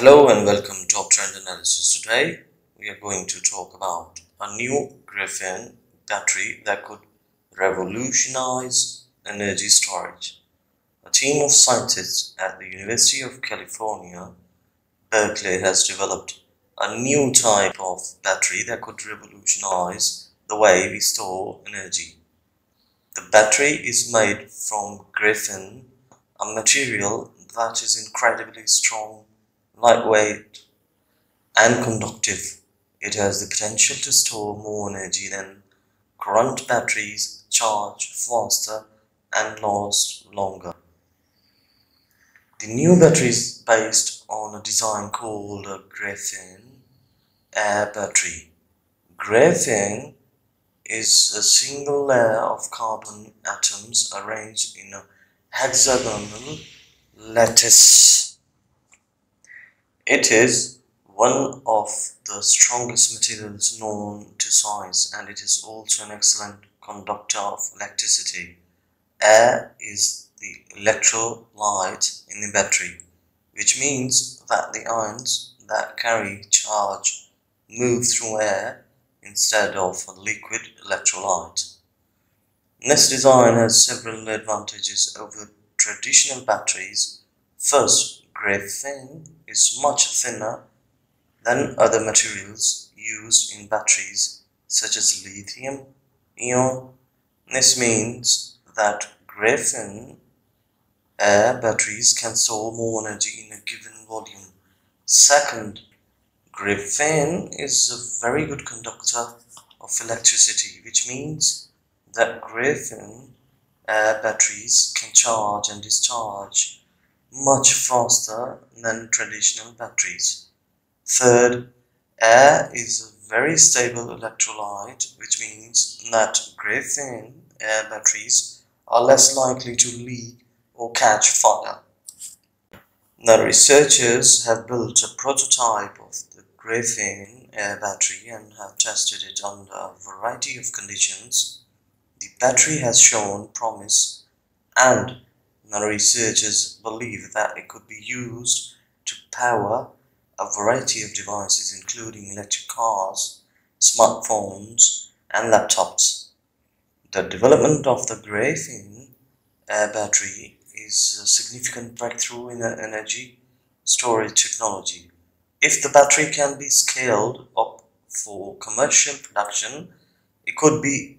Hello and welcome to Top Trend Analysis. Today we are going to talk about a new graphene battery that could revolutionize energy storage. A team of scientists at the University of California, Berkeley has developed a new type of battery that could revolutionize the way we store energy. The battery is made from graphene, a material that is incredibly strong lightweight and conductive. It has the potential to store more energy than current batteries, charge faster and last longer. The new battery is based on a design called a graphene air battery. Graphene is a single layer of carbon atoms arranged in a hexagonal lattice. It is one of the strongest materials known to science and it is also an excellent conductor of electricity. Air is the electrolyte in the battery, which means that the ions that carry charge move through air instead of a liquid electrolyte. This design has several advantages over traditional batteries. First, graphene is much thinner than other materials used in batteries such as lithium ion. This means that graphene air batteries can store more energy in a given volume. Second, graphene is a very good conductor of electricity, which means that graphene air batteries can charge and discharge much faster than traditional batteries. Third, air is a very stable electrolyte, which means that graphene air batteries are less likely to leak or catch fire. The researchers have built a prototype of the graphene air battery and have tested it under a variety of conditions. The battery has shown promise and the researchers believe that it could be used to power a variety of devices including electric cars, smartphones and laptops. The development of the graphene air battery is a significant breakthrough in energy storage technology. If the battery can be scaled up for commercial production, it could be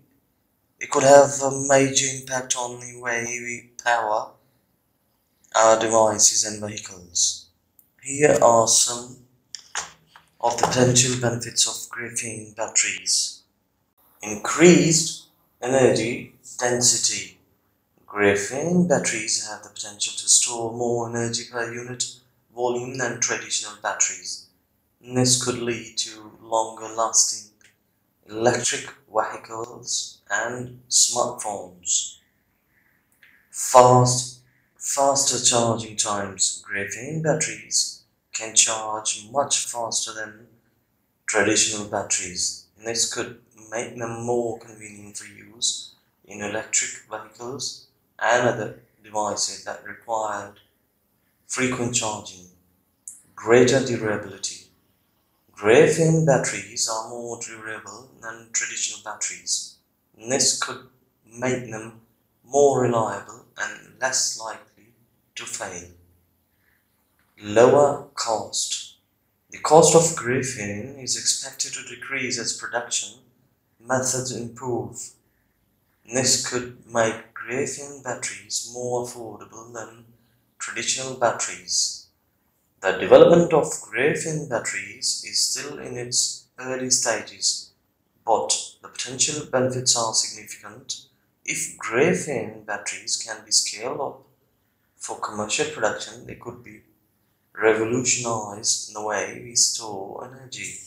it could have a major impact on the way we power our devices and vehicles. Here are some of the potential benefits of graphene batteries. Increased energy density. Graphene batteries have the potential to store more energy per unit volume than traditional batteries. This could lead to longer lasting electric vehicles and smartphones. Fast Faster charging times. Graphene batteries can charge much faster than traditional batteries. and This could make them more convenient for use in electric vehicles and other devices that require frequent charging. Greater durability. Graphene batteries are more durable than traditional batteries. And this could make them more reliable and less likely to fail. Lower cost. The cost of graphene is expected to decrease as production methods improve. This could make graphene batteries more affordable than traditional batteries. The development of graphene batteries is still in its early stages, but the potential benefits are significant if graphene batteries can be scaled up for commercial production, they could be revolutionized in the way we store energy.